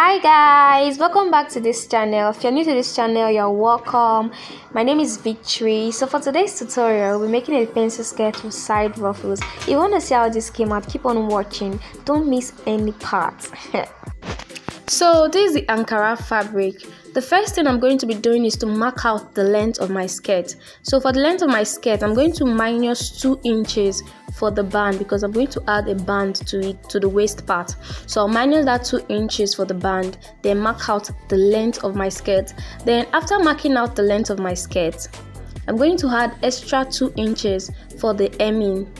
hi guys. Welcome back to this channel. If you're new to this channel you're welcome. My name is victory. So for today's tutorial we're making a pencil skirt with side ruffles. If you want to see how this came out? Keep on watching. Don't miss any part so this is the ankara fabric. The first thing i'm going to be doing is to mark out the length of my skirt. So for the length of my skirt i'm going to minus two inches for the band because i'm going to add a band to it to the waist part. So i'll minus that two inches for the band then mark out the length of my skirt. Then after marking out the length of my skirt i'm going to add extra two inches for the hemming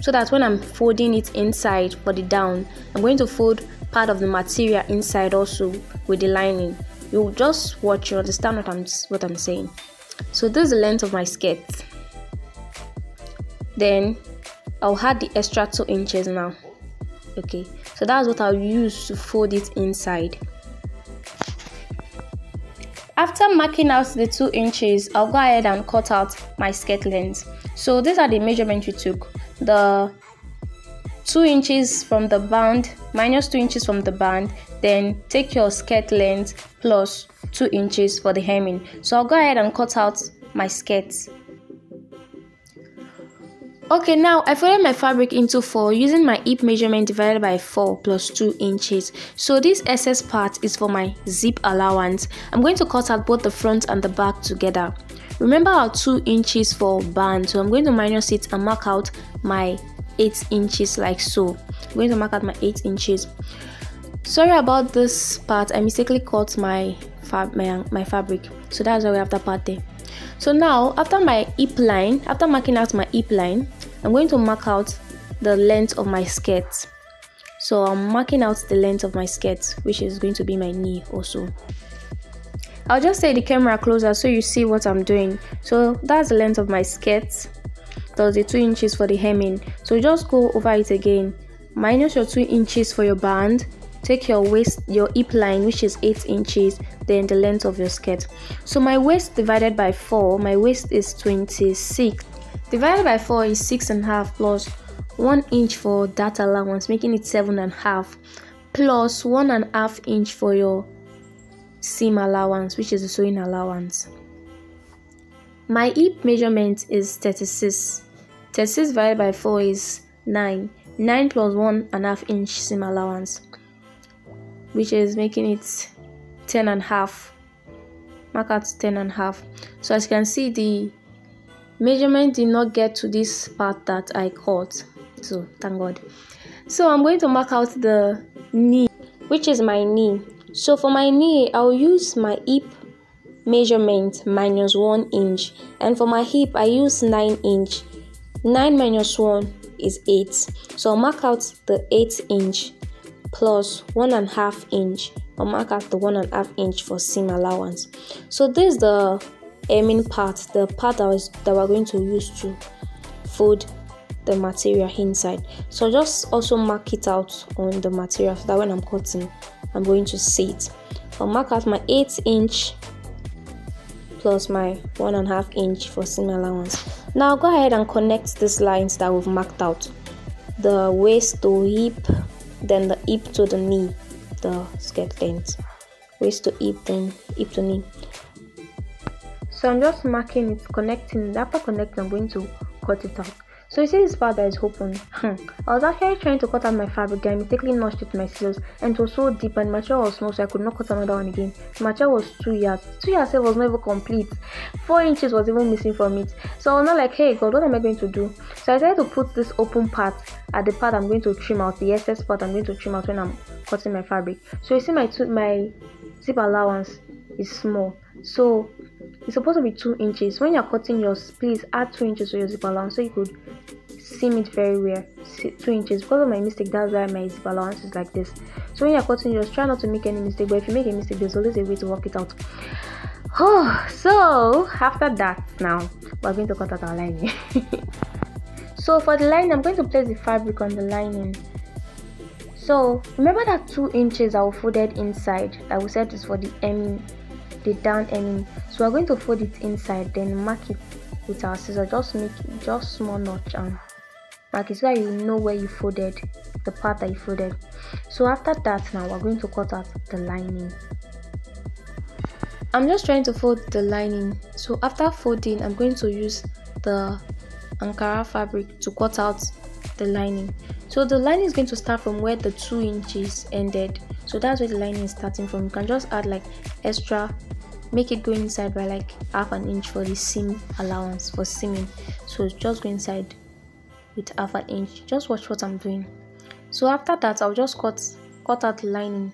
so that when i'm folding it inside for the down i'm going to fold part of the material inside also with the lining. You just watch you understand what i'm what i'm saying. So this is the length of my skirt. Then i'll add the extra two inches now. Okay so that's what i'll use to fold it inside. After marking out the two inches i'll go ahead and cut out my skirt length. So these are the measurements we took. The 2 inches from the band minus 2 inches from the band then take your skirt length plus 2 inches for the hemming. So I'll go ahead and cut out my skirt. Okay now I folded my fabric into 4 using my hip measurement divided by 4 plus 2 inches. So this excess part is for my zip allowance. I'm going to cut out both the front and the back together. Remember our 2 inches for band so I'm going to minus it and mark out my 8 inches like so. I'm going to mark out my 8 inches. Sorry about this part. I mistakenly cut my fab my, my fabric. So that's why we have that part there. So now after my hip line after marking out my hip line I'm going to mark out the length of my skirt. So I'm marking out the length of my skirt which is going to be my knee also. I'll just take the camera closer so you see what I'm doing. So that's the length of my skirt plus the 2 inches for the hemming. So just go over it again. Minus your 2 inches for your band. Take your waist your hip line which is 8 inches then the length of your skirt. So my waist divided by 4 my waist is 26 divided by 4 is six and a half plus 1 inch for that allowance making it seven and a half. Plus one and a half inch for your seam allowance which is the sewing allowance. My hip measurement is 36 36 divided by 4 is 9 9 plus 1 and a half inch seam allowance which is making it 10 and a half. Mark out 10 and a half. So as you can see the measurement did not get to this part that I cut so thank god. So I'm going to mark out the knee which is my knee. So for my knee I'll use my hip measurement minus 1 inch. And for my hip I use 9 inch 9 minus 1 is 8 so I'll mark out the 8 inch plus 1 and half inch I'll mark out the 1 and half inch for seam allowance. So this is the hemming part the part that, we're going to use to fold the material inside. So just also mark it out on the material so that when I'm cutting I'm going to see it. I'll mark out my 8 inch plus my one and a half inch for seam allowance. Now go ahead and connect these lines that we've marked out. The waist to hip then the hip to the knee the skirt length. Waist to hip then hip to knee. So i'm just marking it connecting after connecting i'm going to cut it out so you see this part that is open. I was actually trying to cut out my fabric and I mistakenly notched it with my scissors and it was so deep and my material was small so i could not cut another one again. My material was two yards. Two yards was not even complete. Four inches was even missing from it. So i was not like hey god what am i going to do? So i decided to put this open part at the part i'm going to trim out the excess part i'm going to trim out when i'm cutting my fabric. So you see my my zip allowance is small so it's supposed to be two inches. When you're cutting yours please add two inches to your zip allowance so you could seam it very well. Two inches. Because of my mistake that's why my zip allowance is like this. So when you're cutting yours try not to make any mistake. But if you make a mistake there's always a way to work it out. Oh so after that now we're going to cut out our lining. So for the lining i'm going to place the fabric on the lining. So remember that two inches I folded inside? I will set is for the hemming the down hemming so we're going to fold it inside then mark it with our scissors. Just make just small notch and mark it so that you know where you folded the part that you folded. So after that now we're going to cut out the lining. I'm just trying to fold the lining. So after folding I'm going to use the Ankara fabric to cut out the lining. So the lining is going to start from where the two inches ended. So that's where the lining is starting from. You can just add like extra make it go inside by like half an inch for the seam allowance for seaming so just go inside with half an inch. Just watch what i'm doing. So after that i'll just cut cut out the lining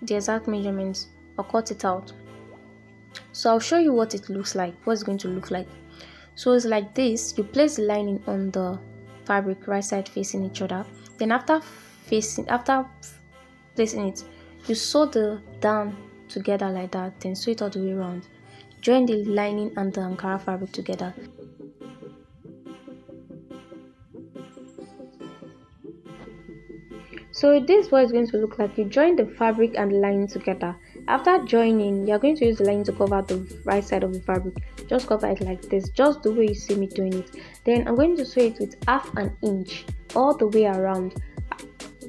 the exact measurements. Or cut it out. So i'll show you what it looks like what it's going to look like. So it's like this. You place the lining on the fabric right side facing each other. Then after facing after placing it you sew the down together like that then sew it all the way around join the lining and the ankara fabric together. So this is what it's going to look like. You join the fabric and the lining together. After joining you're going to use the lining to cover the right side of the fabric. Just cover it like this just the way you see me doing it. Then i'm going to sew it with half an inch all the way around.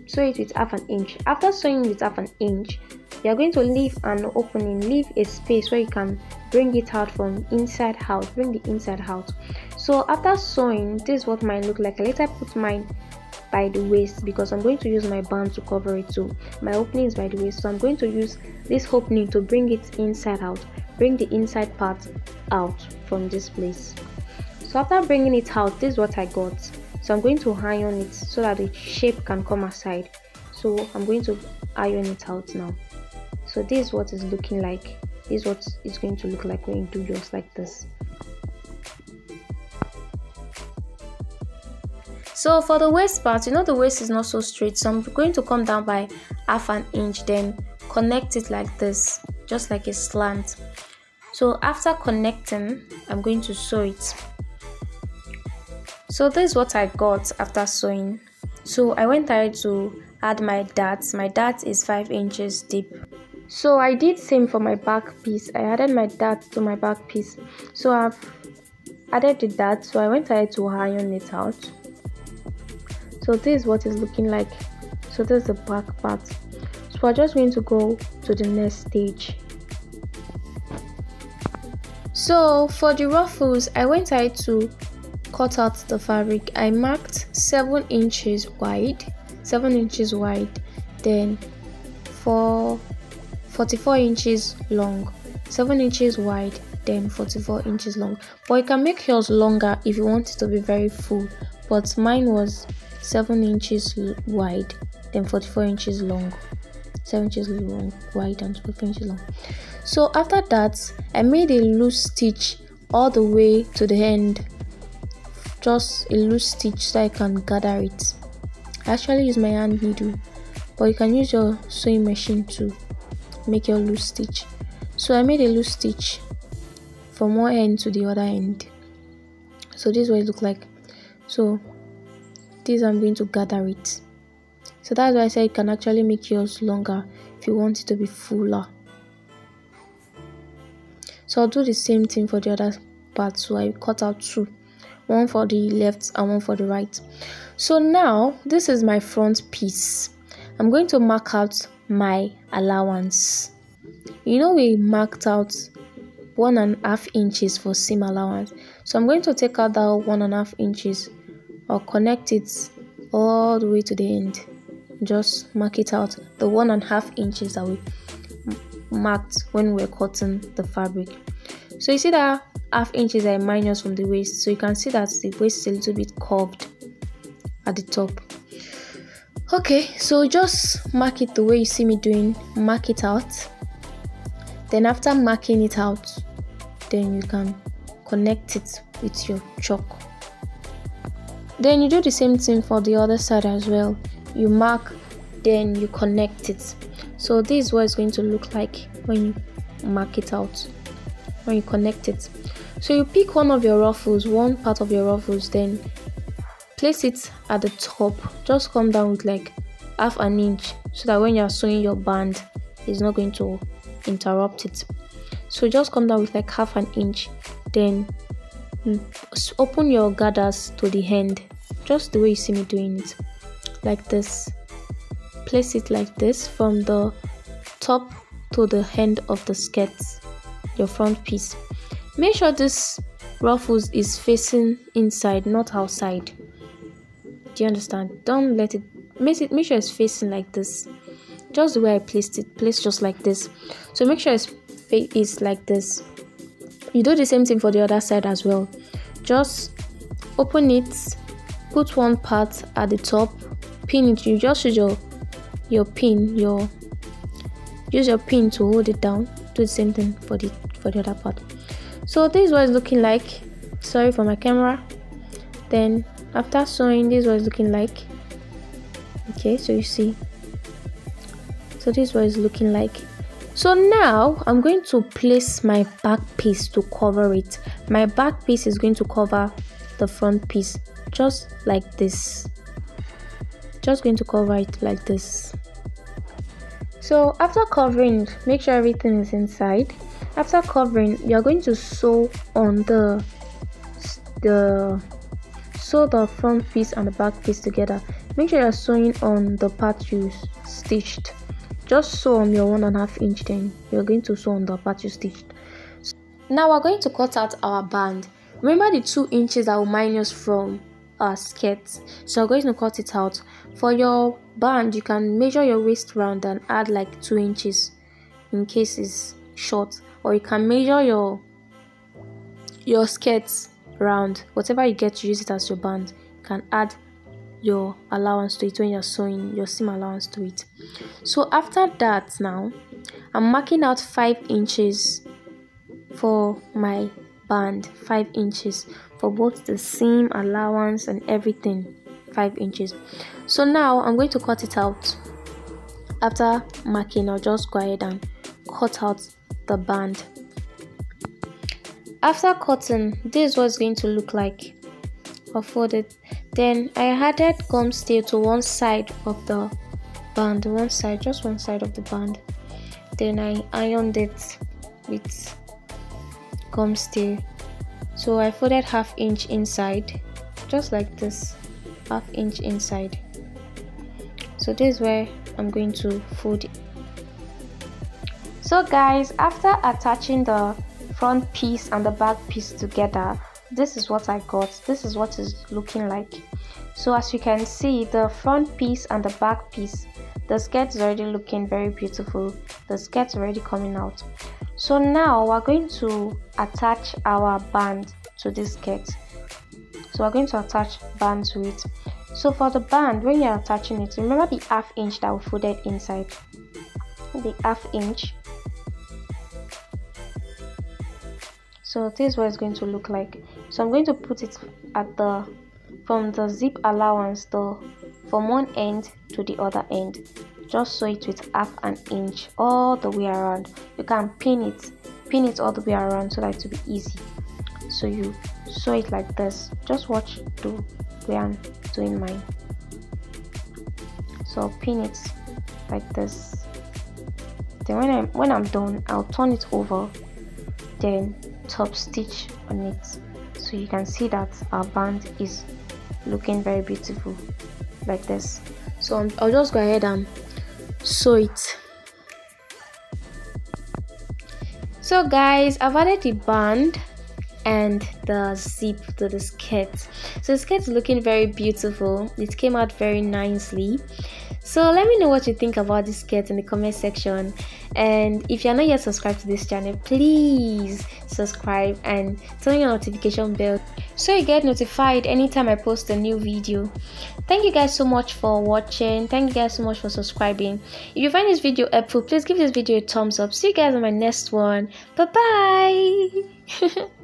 Sew it with half an inch. After sewing with half an inch you're going to leave an opening. Leave a space where you can bring it out from inside out. Bring the inside out. So after sewing this is what mine look like. I later put mine by the waist because i'm going to use my band to cover it too. My opening is by the waist. So i'm going to use this opening to bring it inside out. Bring the inside part out from this place. So after bringing it out this is what i got. So i'm going to iron it so that the shape can come aside. So i'm going to iron it out now so this is what it's looking like. This is what it's going to look like when you do yours like this. So for the waist part you know the waist is not so straight so i'm going to come down by half an inch then connect it like this just like a slant. So after connecting i'm going to sew it. So this is what i got after sewing. So i went ahead to add my darts. My dart is five inches deep so I did same for my back piece. I added my dart to my back piece. So I've added the dart so I went ahead to iron it out. So this is what it's looking like. So this is the back part. So we're just going to go to the next stage. So for the ruffles I went ahead to cut out the fabric. I marked 7 inches wide 7 inches wide then for 44 inches long. 7 inches wide then 44 inches long. But you can make yours longer if you want it to be very full. But mine was 7 inches wide then 44 inches long. 7 inches long wide and 44 inches long. So after that i made a loose stitch all the way to the end. Just a loose stitch so i can gather it. I actually use my hand needle but you can use your sewing machine too make your loose stitch. So i made a loose stitch from one end to the other end. So this is what it look like. So this i'm going to gather it. So that's why i said you can actually make yours longer if you want it to be fuller. So i'll do the same thing for the other part. So i cut out two. One for the left and one for the right. So now this is my front piece. I'm going to mark out my allowance. You know we marked out one and a half inches for seam allowance. So i'm going to take out that one and a half inches or connect it all the way to the end. Just mark it out. The one and a half inches that we marked when we are cutting the fabric. So you see that half inches are minus from the waist. So you can see that the waist is a little bit curved at the top okay so just mark it the way you see me doing. Mark it out. Then after marking it out then you can connect it with your chalk. Then you do the same thing for the other side as well. You mark then you connect it. So this is what it's going to look like when you mark it out when you connect it. So you pick one of your ruffles one part of your ruffles then place it at the top. Just come down with like half an inch so that when you're sewing your band it's not going to interrupt it. So just come down with like half an inch then open your gathers to the end. Just the way you see me doing it. Like this. Place it like this from the top to the end of the skirt your front piece. Make sure this ruffles is facing inside not outside do you understand? Don't let it make it make sure it's facing like this. Just the way i placed it place just like this. So make sure it's is like this. You do the same thing for the other side as well. Just open it put one part at the top pin it. You just use your your pin your use your pin to hold it down. Do the same thing for the for the other part. So this is what it's looking like. Sorry for my camera. Then after sewing this was looking like okay so you see. So this was looking like. So now i'm going to place my back piece to cover it. My back piece is going to cover the front piece just like this. Just going to cover it like this. So after covering make sure everything is inside. After covering you're going to sew on the the sew the front piece and the back piece together. Make sure you're sewing on the part you stitched. Just sew on your one and a half inch then. You're going to sew on the part you stitched. Now we're going to cut out our band. Remember the two inches that will minus from our skirt so we're going to cut it out. For your band you can measure your waist round and add like two inches in case it's short. Or you can measure your your skirts round. Whatever you get to use it as your band. You can add your allowance to it when you're sewing your seam allowance to it. So after that now i'm marking out five inches for my band five inches for both the seam allowance and everything five inches. So now i'm going to cut it out. After marking i'll just go ahead and cut out the band after cutting this is what going to look like or folded then i added gum stay to one side of the band one side just one side of the band. Then i ironed it with gum stay so i folded half inch inside just like this half inch inside. So this is where i'm going to fold it. So guys after attaching the front piece and the back piece together. This is what I got. This is what is looking like. So as you can see the front piece and the back piece the skirt is already looking very beautiful. The skirt is already coming out. So now we're going to attach our band to this skirt. So we're going to attach band to it. So for the band when you're attaching it remember the half inch that we folded inside? The half inch so this is what it's going to look like. So i'm going to put it at the from the zip allowance the from one end to the other end. Just sew it with half an inch all the way around. You can pin it pin it all the way around so that it will be easy. So you sew it like this. Just watch the way i'm doing mine. So pin it like this. Then when i'm when i'm done i'll turn it over. Then top stitch on it. So you can see that our band is looking very beautiful like this. So I'll just go ahead and sew it. So guys I've added the band and the zip to the skirt. So the skirt is looking very beautiful. It came out very nicely so let me know what you think about this skirt in the comment section. And if you're not yet subscribed to this channel please subscribe and turn your notification bell so you get notified anytime i post a new video. Thank you guys so much for watching. Thank you guys so much for subscribing. If you find this video helpful please give this video a thumbs up. See you guys on my next one. Bye bye